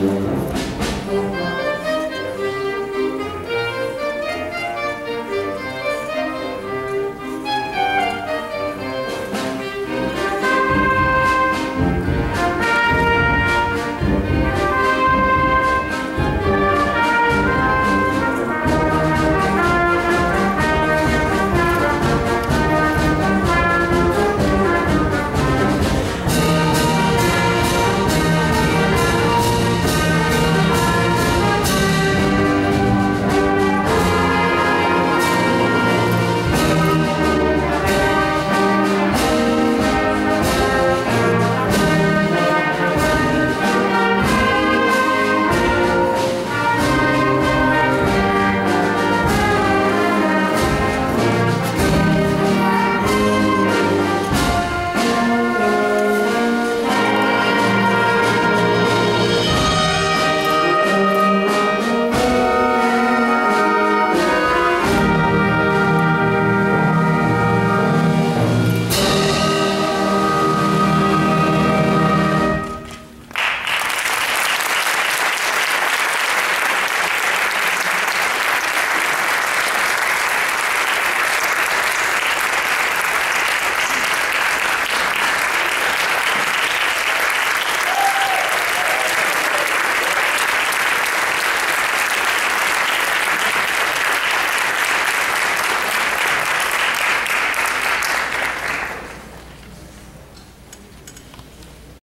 Música